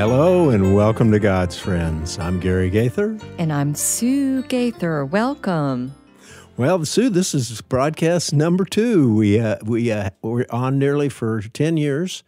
Hello and welcome to God's Friends. I'm Gary Gaither. And I'm Sue Gaither. Welcome. Well, Sue, this is broadcast number two. We uh, we uh, were on nearly for ten years,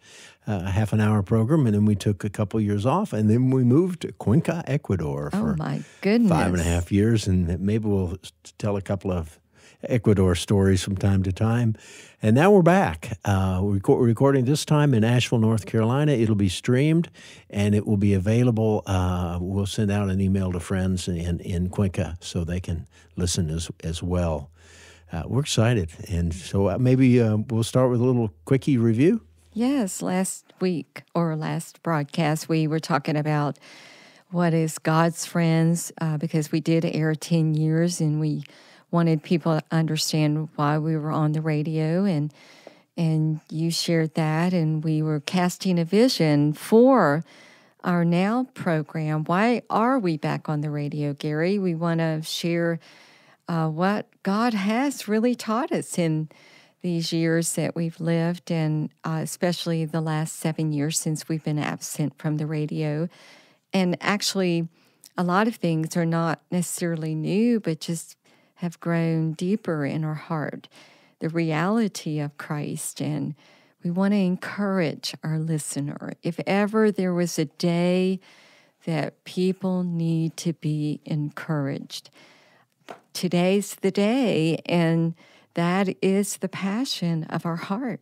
uh, a half an hour program, and then we took a couple years off, and then we moved to Cuenca, Ecuador, oh, for my goodness. five and a half years, and maybe we'll tell a couple of Ecuador stories from time to time. And now we're back. Uh, we're recording this time in Asheville, North Carolina. It'll be streamed and it will be available. Uh, we'll send out an email to friends in, in Cuenca so they can listen as, as well. Uh, we're excited. And so uh, maybe uh, we'll start with a little quickie review. Yes, last week or last broadcast, we were talking about what is God's friends uh, because we did air 10 years and we wanted people to understand why we were on the radio and and you shared that and we were casting a vision for our now program. Why are we back on the radio gary? We want to share uh, what god has really taught us in these years that we've lived and uh, especially the last seven years since we've been absent from the radio. And actually a lot of things are not necessarily new but just have grown deeper in our heart, the reality of Christ. And we want to encourage our listener. If ever there was a day that people need to be encouraged, today's the day. And that is the passion of our heart.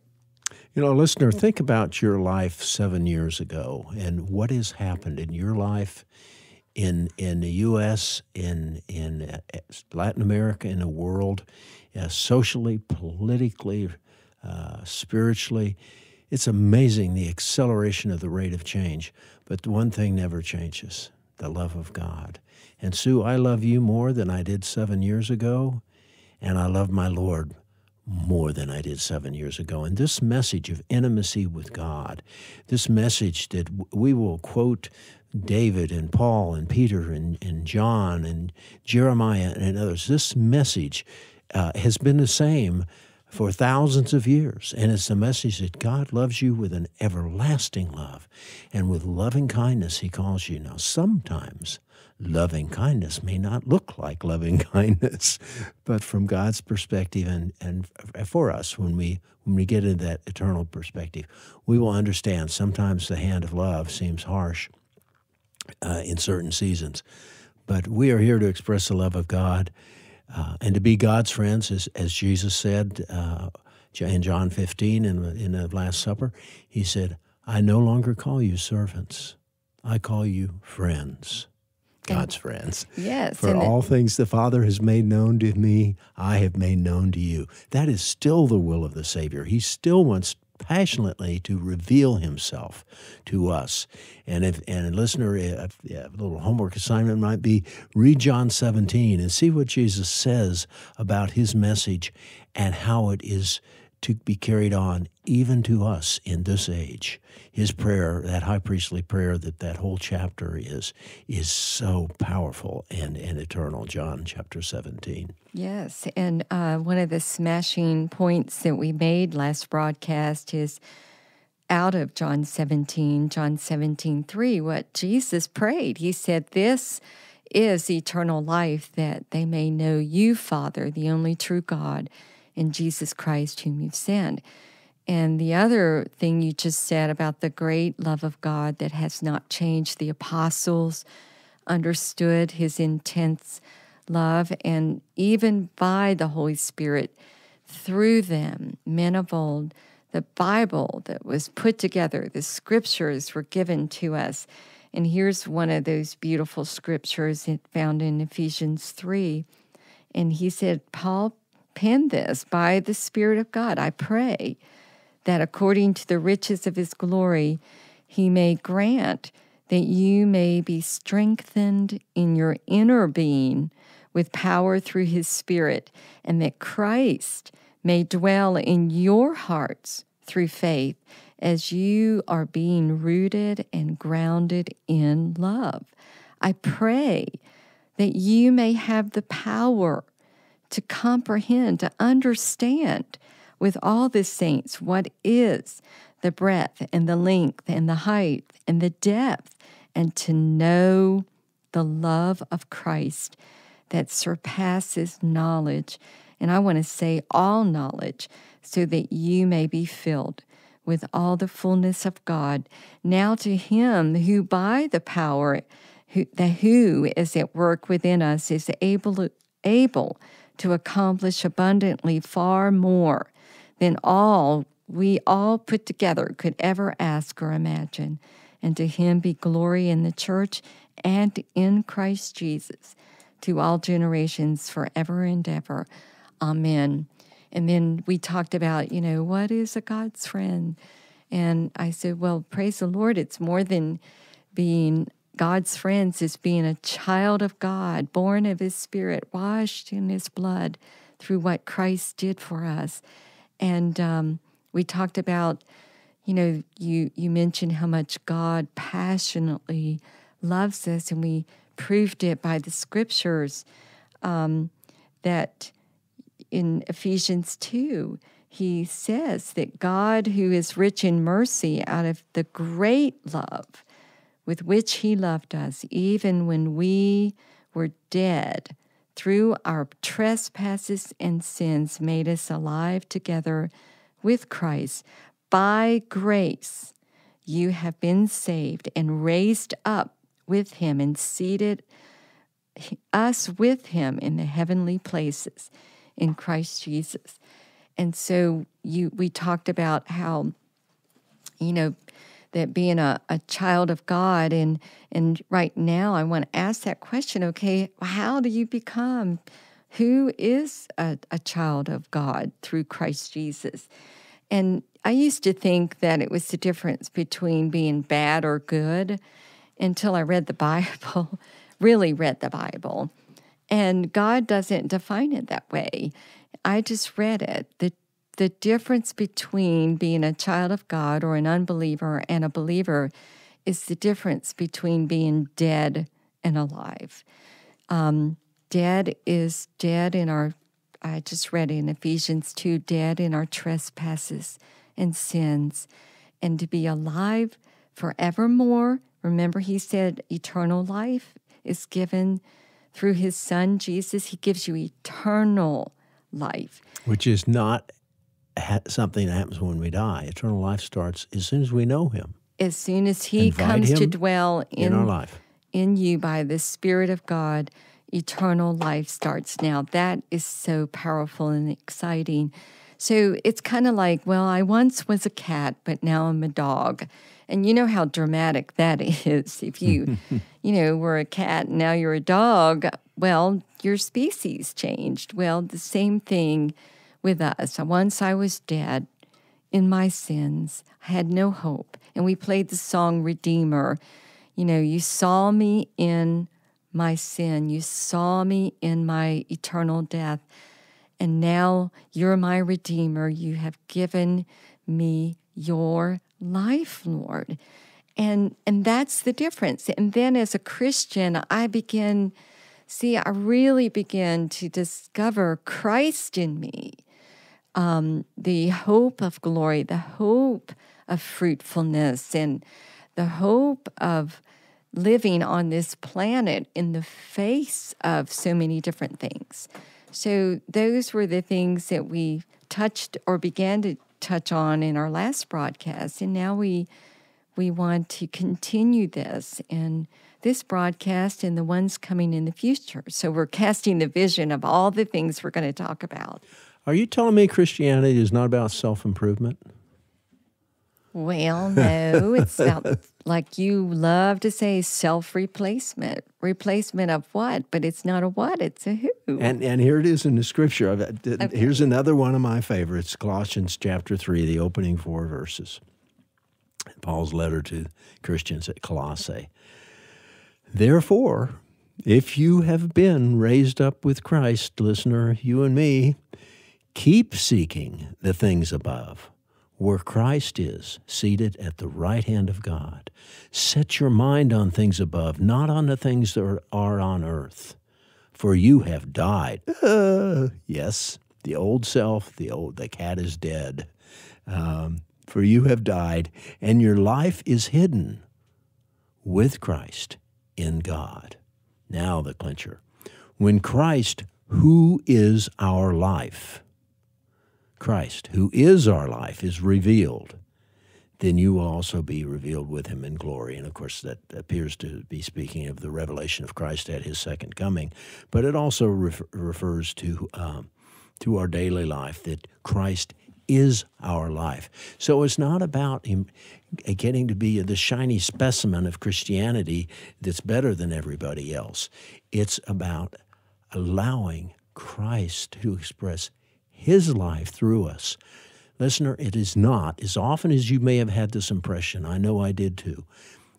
You know, listener, think about your life seven years ago and what has happened in your life in in the U.S., in in uh, Latin America, in the world, uh, socially, politically, uh, spiritually. It's amazing the acceleration of the rate of change. But one thing never changes: the love of God. And Sue, I love you more than I did seven years ago, and I love my Lord more than I did seven years ago. And this message of intimacy with God, this message that we will quote David and Paul and Peter and, and John and Jeremiah and others, this message uh, has been the same for thousands of years. And it's the message that God loves you with an everlasting love. And with loving kindness, He calls you. Now, sometimes loving kindness may not look like loving kindness, but from God's perspective and, and for us, when we, when we get into that eternal perspective, we will understand sometimes the hand of love seems harsh uh, in certain seasons. But we are here to express the love of God uh, and to be God's friends, as, as Jesus said uh, in John 15 in, in the Last Supper. He said, I no longer call you servants, I call you friends. God's and, friends. Yes. For all it, things the Father has made known to me, I have made known to you. That is still the will of the Savior. He still wants passionately to reveal himself to us. And if and a listener, a, a little homework assignment might be read John 17 and see what Jesus says about his message and how it is to be carried on even to us in this age. His prayer, that high priestly prayer that that whole chapter is, is so powerful and, and eternal. John chapter 17. Yes. And uh, one of the smashing points that we made last broadcast is out of John 17, John 17, 3, what Jesus prayed. He said, This is eternal life, that they may know you, Father, the only true God in Jesus Christ, whom you've sent. And the other thing you just said about the great love of God that has not changed, the apostles understood his intense love, and even by the Holy Spirit, through them, men of old, the Bible that was put together, the scriptures were given to us. And here's one of those beautiful scriptures found in Ephesians 3. And he said, Paul pen this by the Spirit of God. I pray that according to the riches of his glory, he may grant that you may be strengthened in your inner being with power through his Spirit, and that Christ may dwell in your hearts through faith as you are being rooted and grounded in love. I pray that you may have the power to comprehend, to understand with all the saints what is the breadth and the length and the height and the depth, and to know the love of Christ that surpasses knowledge. And I want to say all knowledge, so that you may be filled with all the fullness of God. Now to him who by the power who, the who is at work within us is able, able to accomplish abundantly far more than all we all put together could ever ask or imagine. And to him be glory in the church and in Christ Jesus to all generations forever and ever. Amen. And then we talked about, you know, what is a God's friend? And I said, well, praise the Lord. It's more than being God's friends, is being a child of God, born of his spirit, washed in his blood through what Christ did for us. And um, we talked about, you know, you, you mentioned how much God passionately loves us, and we proved it by the scriptures um, that in Ephesians 2, he says that God, who is rich in mercy, out of the great love with which he loved us, even when we were dead, through our trespasses and sins, made us alive together with Christ. By grace, you have been saved and raised up with him and seated us with him in the heavenly places in Christ Jesus. And so you we talked about how you know that being a, a child of God and and right now I want to ask that question, okay, how do you become who is a, a child of God through Christ Jesus? And I used to think that it was the difference between being bad or good until I read the Bible, really read the Bible. And God doesn't define it that way. I just read it. The the difference between being a child of God or an unbeliever and a believer is the difference between being dead and alive. Um, dead is dead in our, I just read in Ephesians 2, dead in our trespasses and sins, and to be alive forevermore. Remember, he said eternal life is given through his son Jesus. He gives you eternal life, which is not something that happens when we die. Eternal life starts as soon as we know Him. As soon as He Invite comes to dwell in, in our life, in you by the Spirit of God, eternal life starts now. That is so powerful and exciting. So it's kind of like, well, I once was a cat, but now I'm a dog. And you know how dramatic that is. If you, you know, were a cat and now you're a dog, well, your species changed. Well, the same thing with us. Once I was dead in my sins, I had no hope. And we played the song Redeemer. You know, you saw me in my sin, you saw me in my eternal death. And now you're my Redeemer. You have given me your life, Lord. And, and that's the difference. And then as a Christian, I begin, see, I really begin to discover Christ in me um, the hope of glory, the hope of fruitfulness, and the hope of living on this planet in the face of so many different things. So, those were the things that we touched or began to touch on in our last broadcast. And now we, we want to continue this in this broadcast and the ones coming in the future. So, we're casting the vision of all the things we're going to talk about. Are you telling me Christianity is not about self improvement? Well, no, it's about, like you love to say, self replacement. Replacement of what? But it's not a what, it's a who. And, and here it is in the scripture. Uh, okay. Here's another one of my favorites Colossians chapter 3, the opening four verses. Paul's letter to Christians at Colossae. Therefore, if you have been raised up with Christ, listener, you and me, Keep seeking the things above, where Christ is, seated at the right hand of God. Set your mind on things above, not on the things that are on earth. For you have died. Uh, yes, the old self, the old the cat is dead. Um, for you have died, and your life is hidden with Christ in God. Now, the clincher. When Christ, who is our life, Christ, who is our life, is revealed, then you will also be revealed with him in glory. And of course, that appears to be speaking of the revelation of Christ at his second coming, but it also ref- refers to, um, to our daily life that Christ is our life. So it's not about him getting to be the shiny specimen of Christianity that's better than everybody else. It's about allowing Christ to express his life through us. Listener, it is not, as often as you may have had this impression, I know I did too,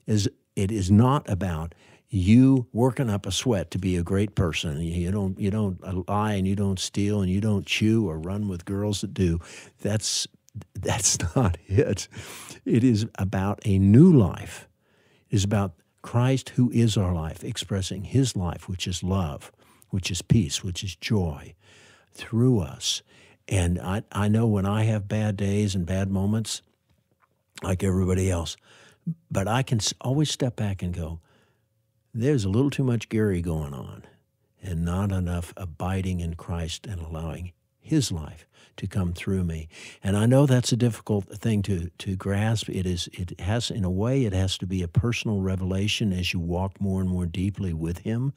is it is not about you working up a sweat to be a great person. You don't you don't lie and you don't steal and you don't chew or run with girls that do. That's that's not it. It is about a new life. It is about Christ who is our life, expressing his life, which is love, which is peace, which is joy, through us. And I, I know when I have bad days and bad moments, like everybody else, but I can always step back and go, there's a little too much Gary going on and not enough abiding in Christ and allowing his life to come through me. And I know that's a difficult thing to, to grasp. It is it has in a way it has to be a personal revelation as you walk more and more deeply with him.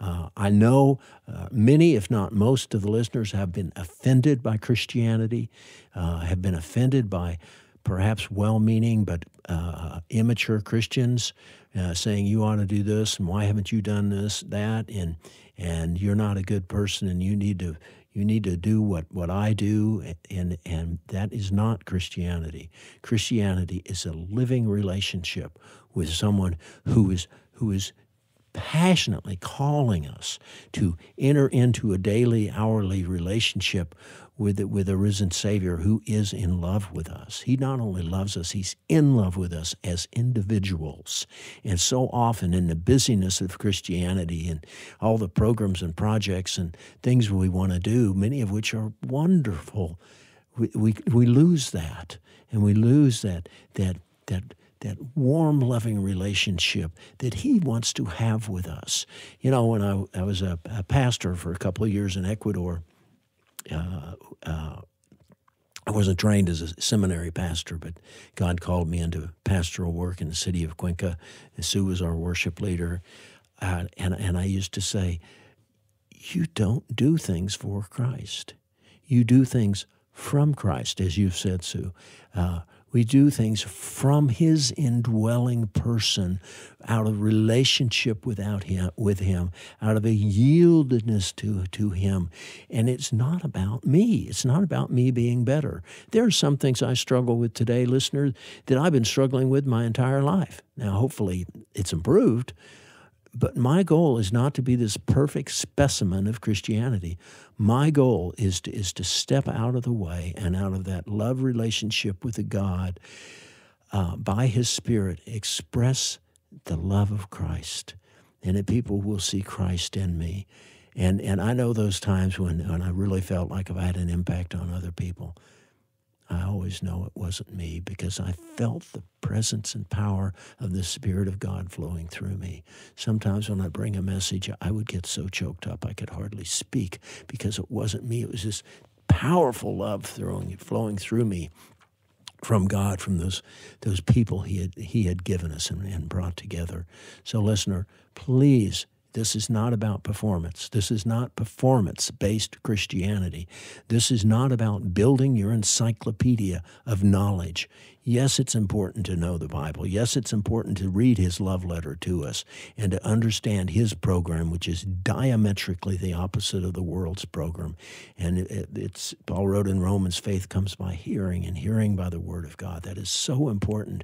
Uh, I know uh, many, if not most, of the listeners have been offended by Christianity, uh, have been offended by perhaps well meaning but uh, immature Christians uh, saying you ought to do this and why haven't you done this, that, and, and you're not a good person and you need to. You need to do what, what I do, and, and that is not Christianity. Christianity is a living relationship with someone who is, who is passionately calling us to enter into a daily, hourly relationship with with a risen Savior who is in love with us. He not only loves us, he's in love with us as individuals. And so often in the busyness of Christianity and all the programs and projects and things we want to do, many of which are wonderful, we, we, we lose that. And we lose that that that that warm, loving relationship that He wants to have with us. You know, when I, I was a, a pastor for a couple of years in Ecuador, uh, uh, I wasn't trained as a seminary pastor, but God called me into pastoral work in the city of Cuenca. And Sue was our worship leader. Uh, and, and I used to say, You don't do things for Christ. You do things from Christ, as you've said, Sue. Uh, we do things from His indwelling person, out of relationship without him, with Him, out of a yieldedness to, to Him. And it's not about me. It's not about me being better. There are some things I struggle with today, listener, that I've been struggling with my entire life. Now, hopefully, it's improved. But my goal is not to be this perfect specimen of Christianity. My goal is to, is to step out of the way and out of that love relationship with the God uh, by His Spirit, express the love of Christ, and that people will see Christ in me. And, and I know those times when, when I really felt like I've had an impact on other people. I always know it wasn't me because I felt the presence and power of the Spirit of God flowing through me. Sometimes when I bring a message, I would get so choked up I could hardly speak because it wasn't me. It was this powerful love flowing, flowing through me from God, from those those people He had He had given us and, and brought together. So, listener, please this is not about performance. This is not performance based Christianity. This is not about building your encyclopedia of knowledge. Yes, it's important to know the Bible. Yes, it's important to read his love letter to us and to understand his program, which is diametrically the opposite of the world's program. And it's Paul wrote in Romans, faith comes by hearing, and hearing by the word of God. That is so important.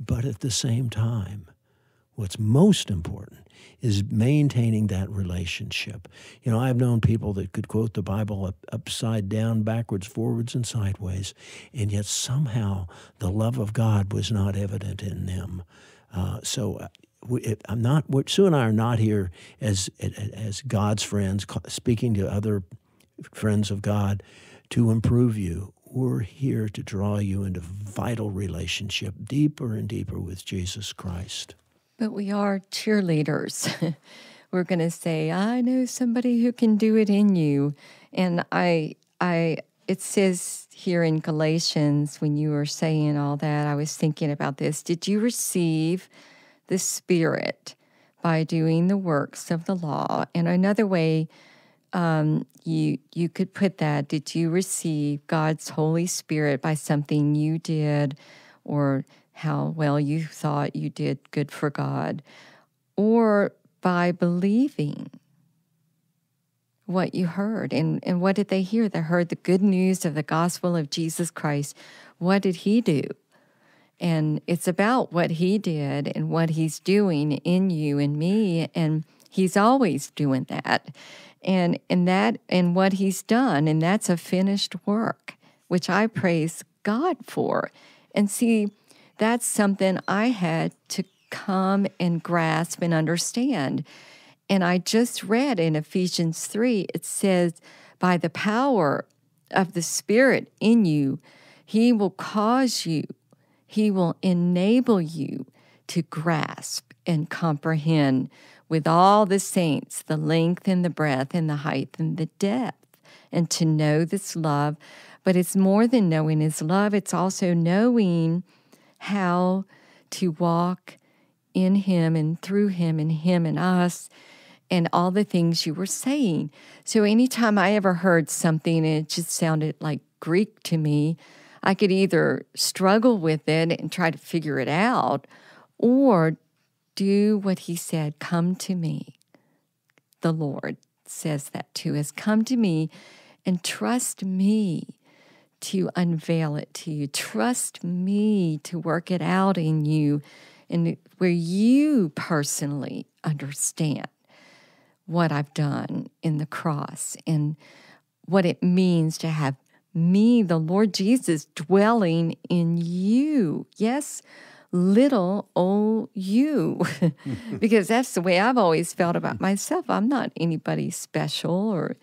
But at the same time, what's most important is maintaining that relationship. You know, I've known people that could quote the Bible up, upside down, backwards, forwards, and sideways, and yet somehow the love of God was not evident in them. Uh, so uh, we, I'm not. Sue and I are not here as as God's friends, speaking to other friends of God to improve you. We're here to draw you into vital relationship, deeper and deeper with Jesus Christ. But we are cheerleaders. We're going to say, I know somebody who can do it in you. And I, I, it says here in Galatians, when you were saying all that, I was thinking about this. Did you receive the Spirit by doing the works of the law? And another way um, you you could put that: Did you receive God's Holy Spirit by something you did, or how well you thought you did good for God, or by believing what you heard. And, and what did they hear? They heard the good news of the gospel of Jesus Christ. What did he do? And it's about what he did and what he's doing in you and me. And he's always doing that. And and that and what he's done, and that's a finished work, which I praise God for. And see, that's something I had to come and grasp and understand. And I just read in Ephesians 3, it says, by the power of the Spirit in you, He will cause you, He will enable you to grasp and comprehend with all the saints the length and the breadth and the height and the depth, and to know this love. But it's more than knowing His love, it's also knowing how to walk in Him and through Him and Him and us and all the things you were saying. So anytime I ever heard something and it just sounded like Greek to me, I could either struggle with it and try to figure it out or do what he said come to me. The Lord says that to us come to me and trust me to unveil it to you. Trust me to work it out in you and where you personally understand what I've done in the cross and what it means to have me, the Lord Jesus, dwelling in you. Yes, little old you, because that's the way I've always felt about myself. I'm not anybody special or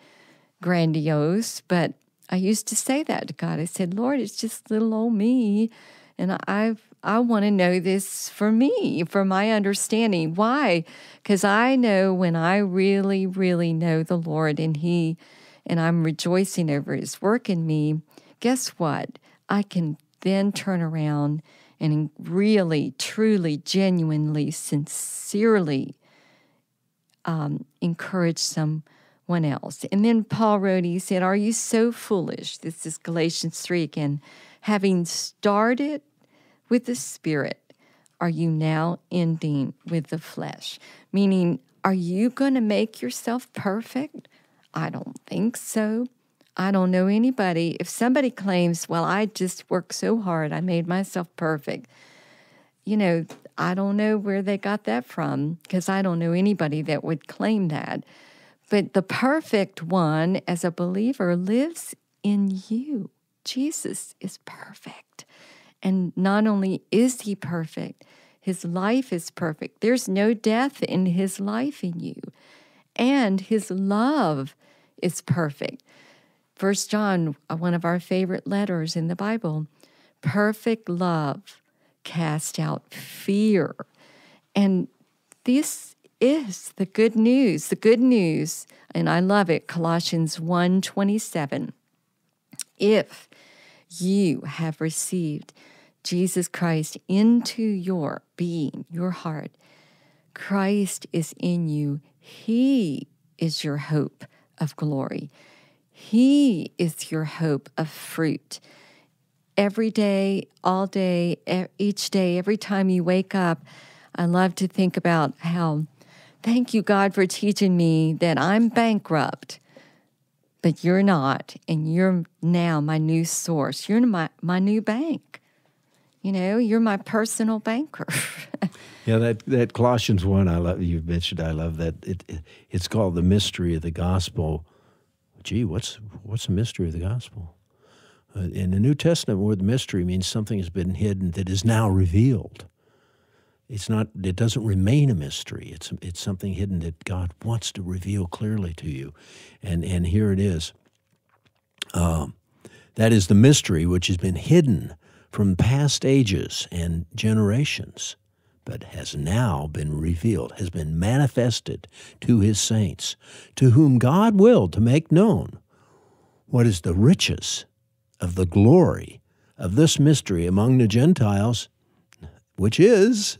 grandiose, but I used to say that to God. I said, Lord, it's just little old me. And I've I want to know this for me, for my understanding. Why? Because I know when I really, really know the Lord and He, and I'm rejoicing over His work in me, guess what? I can then turn around and really, truly, genuinely, sincerely um, encourage someone else. And then Paul wrote, he said, Are you so foolish? This is Galatians 3 again. Having started with the Spirit are you now ending with the flesh? Meaning, are you going to make yourself perfect? I don't think so. I don't know anybody. If somebody claims, well, I just worked so hard, I made myself perfect, you know, I don't know where they got that from because I don't know anybody that would claim that. But the perfect one, as a believer, lives in you. Jesus is perfect. And not only is he perfect, his life is perfect. There's no death in his life in you. And his love is perfect. First John, one of our favorite letters in the Bible, perfect love cast out fear. And this is the good news. The good news, and I love it, Colossians 1:27. If you have received Jesus Christ into your being, your heart. Christ is in you. He is your hope of glory. He is your hope of fruit. Every day, all day, each day, every time you wake up, I love to think about how, thank you, God, for teaching me that I'm bankrupt, but you're not. And you're now my new source. You're my, my new bank. You know, you're my personal banker. yeah, that, that Colossians 1, I love, you've mentioned, I love that. It, it, it's called the mystery of the gospel. Gee, what's, what's the mystery of the gospel? Uh, in the New Testament, word mystery means something has been hidden that is now revealed. It's not, it doesn't remain a mystery. It's, it's something hidden that God wants to reveal clearly to you. And, and here it is. Um, that is the mystery which has been hidden from past ages and generations, but has now been revealed, has been manifested to his saints, to whom God willed to make known what is the riches of the glory of this mystery among the Gentiles, which is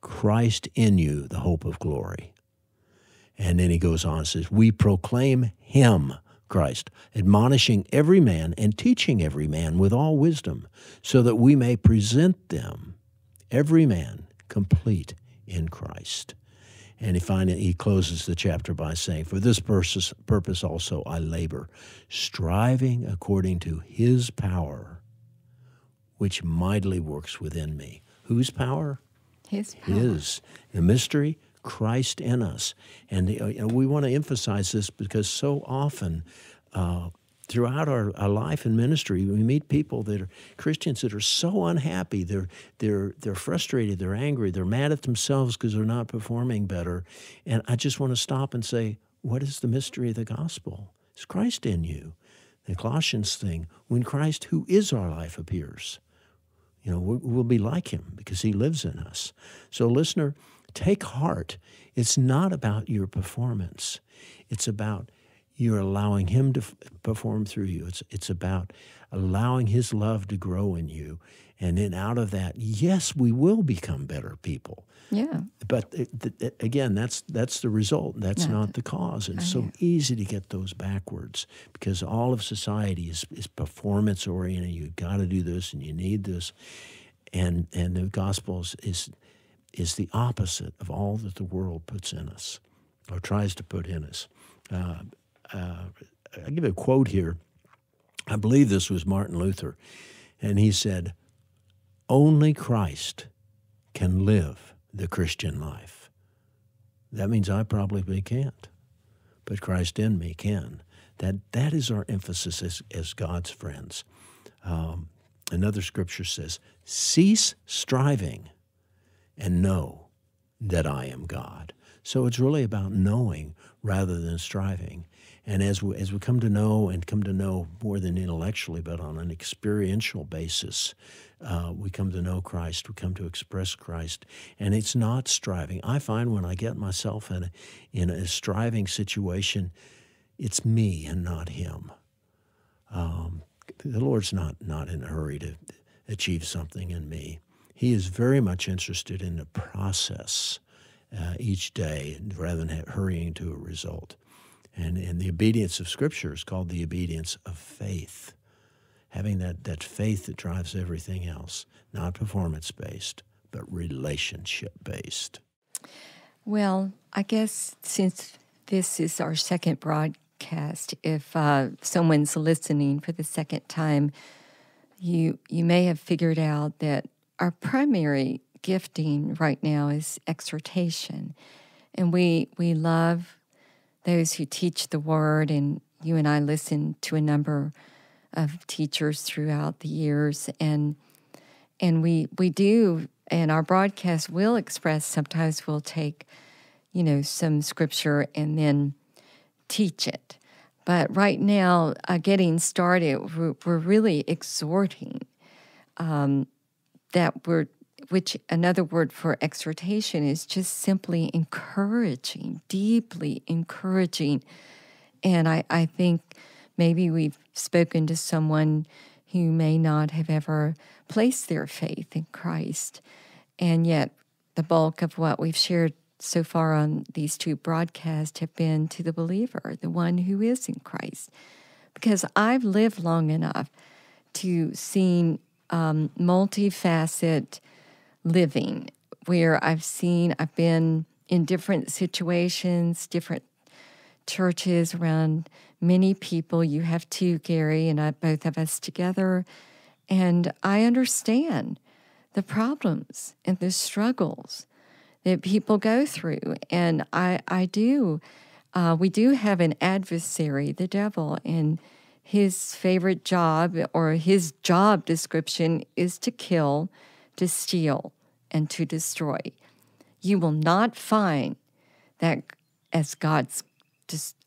Christ in you, the hope of glory. And then he goes on and says, We proclaim him, Christ, admonishing every man and teaching every man with all wisdom, so that we may present them, every man, complete in Christ. And he finally he closes the chapter by saying, For this purpose, purpose also I labor, striving according to his power, which mightily works within me. Whose power? His power. His. The mystery, Christ in us. And uh, we want to emphasize this because so often uh, throughout our, our life and ministry, we meet people that are Christians that are so unhappy. They're, they're, they're frustrated, they're angry, they're mad at themselves because they're not performing better. And I just want to stop and say, what is the mystery of the gospel? It's Christ in you. The Colossians thing, when Christ, who is our life, appears, you know, we'll be like him because he lives in us. So, listener, take heart. It's not about your performance, it's about you're allowing him to perform through you. It's, it's about allowing his love to grow in you. And then out of that, yes, we will become better people. Yeah. But again, that's that's the result. That's not the cause. It's so easy to get those backwards because all of society is, is performance oriented. You've got to do this and you need this, and and the gospel is, is is the opposite of all that the world puts in us or tries to put in us. Uh, uh, I'll give a quote here. I believe this was Martin Luther, and he said, Only Christ can live the Christian life. That means I probably can't, but Christ in me can. That, that is our emphasis as, as God's friends. Um, another scripture says, Cease striving and know that I am God. So it's really about knowing rather than striving. And as we, as we come to know and come to know more than intellectually, but on an experiential basis, uh, we come to know Christ, we come to express Christ. And it's not striving. I find when I get myself in a, in a striving situation, it's me and not Him. Um, the Lord's not, not in a hurry to achieve something in me. He is very much interested in the process uh, each day rather than hurrying to a result. And, and the obedience of Scripture is called the obedience of faith. Having that, that faith that drives everything else, not performance based, but relationship based. Well, I guess since this is our second broadcast, if uh, someone's listening for the second time, you you may have figured out that our primary gifting right now is exhortation, and we we love those who teach the word, and you and I listen to a number of teachers throughout the years, and and we we do, and our broadcast will express. Sometimes we'll take, you know, some scripture and then teach it. But right now, uh, getting started, we're, we're really exhorting um, that we're which another word for exhortation is just simply encouraging, deeply encouraging. And I, I think maybe we've spoken to someone who may not have ever placed their faith in Christ. And yet, the bulk of what we've shared so far on these two broadcasts have been to the believer, the one who is in Christ. Because I've lived long enough to see um, multifaceted living where I've seen, I've been in different situations, different churches around many people. You have two, Gary, and I, both of us together. And I understand the problems and the struggles that people go through. And I, I do, uh, we do have an adversary, the devil, and his favorite job or his job description is to kill, to steal, and to destroy. You will not find that as God's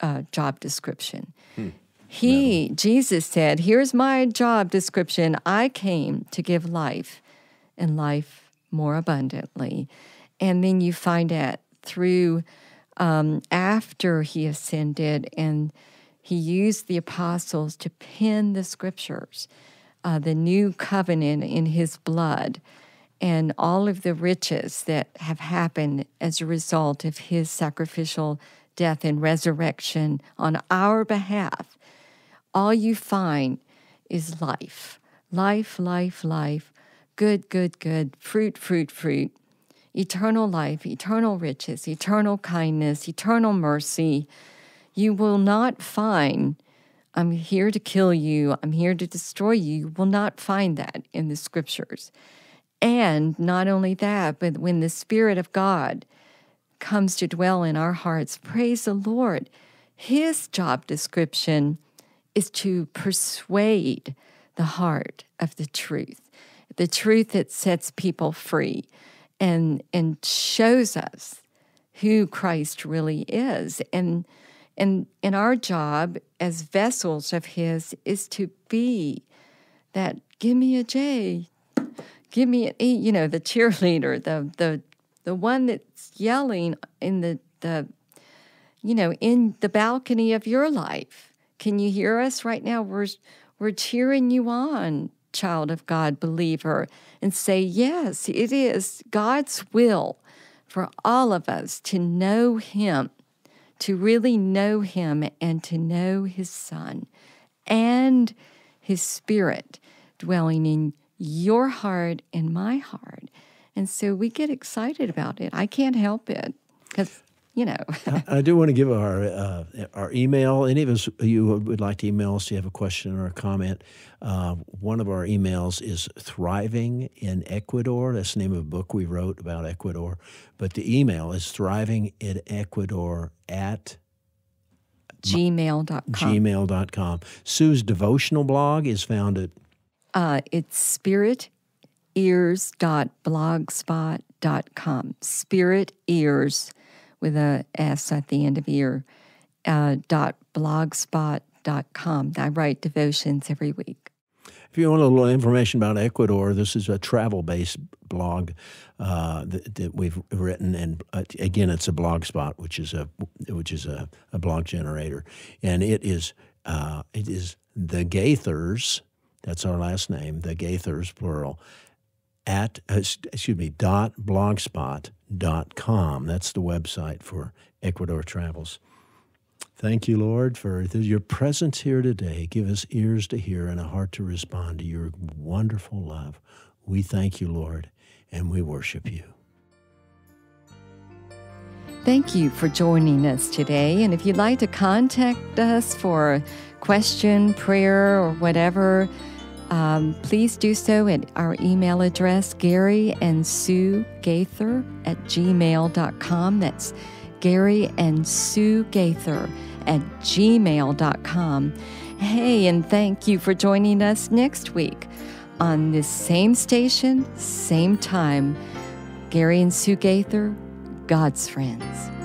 uh, job description. Hmm. He, no. Jesus said, Here's my job description. I came to give life and life more abundantly. And then you find out through um, after he ascended and he used the apostles to pen the scriptures, uh, the new covenant in his blood, and all of the riches that have happened as a result of his sacrificial death and resurrection on our behalf. All you find is life, life, life, life, good, good, good, fruit, fruit, fruit, eternal life, eternal riches, eternal kindness, eternal mercy. You will not find, I'm here to kill you, I'm here to destroy you. You will not find that in the scriptures. And not only that, but when the Spirit of God comes to dwell in our hearts, praise the Lord. His job description is to persuade the heart of the truth, the truth that sets people free and, and shows us who Christ really is. And, and, and our job as vessels of His is to be that give me a J, give me an E, you know, the cheerleader, the, the, the one that's yelling in the, the, you know, in the balcony of your life. Can you hear us right now? We're, we're cheering you on, child of God, believer, and say, yes, it is God's will for all of us to know Him, to really know Him, and to know His Son and His Spirit dwelling in your heart and my heart. And so we get excited about it. I can't help it because you know. I, I, do want to give our uh, our email. Any of us you would like to email us, you have a question or a comment. Uh, one of our emails is Thriving in Ecuador. That's the name of a book we wrote about Ecuador. But the email is Thriving in Ecuador at gmail.com. Gmail.com. Sue's devotional blog is found at uh, it's spiritears.blogspot.com. Spirit ears with a S at the end of ear uh, dot blogspot.com. I write devotions every week. If you want a little information about Ecuador, this is a travel based blog uh, that, that, we've written, and uh, again, it's a blog spot, which is a which is a, a blog generator, and it is uh, it is the Gaithers that's our last name, the Gaithers, plural, at, uh, excuse me, dot blogspot.com. That's the website for Ecuador Travels. Thank you, Lord, for your presence here today. Give us ears to hear and a heart to respond to your wonderful love. We thank you, Lord, and we worship you. Thank you for joining us today. And if you'd like to contact us for a question, prayer, or whatever, um, please do so at our email address, Gary and Sue Gaither at gmail.com. That's Gary and Sue Gaither at gmail.com. Hey, and thank you for joining us next week on this same station, same time. Gary and Sue Gaither, God's friends.